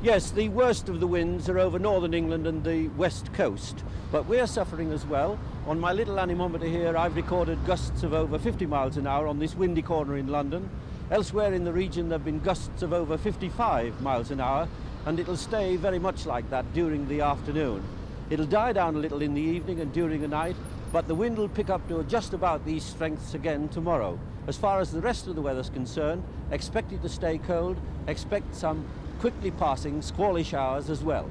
Yes, the worst of the winds are over northern England and the west coast, but we're suffering as well. On my little anemometer here, I've recorded gusts of over 50 miles an hour on this windy corner in London. Elsewhere in the region, there have been gusts of over 55 miles an hour, and it'll stay very much like that during the afternoon. It'll die down a little in the evening and during the night, but the wind will pick up to just about these strengths again tomorrow. As far as the rest of the weather's concerned, expect it to stay cold, expect some quickly passing squally showers as well.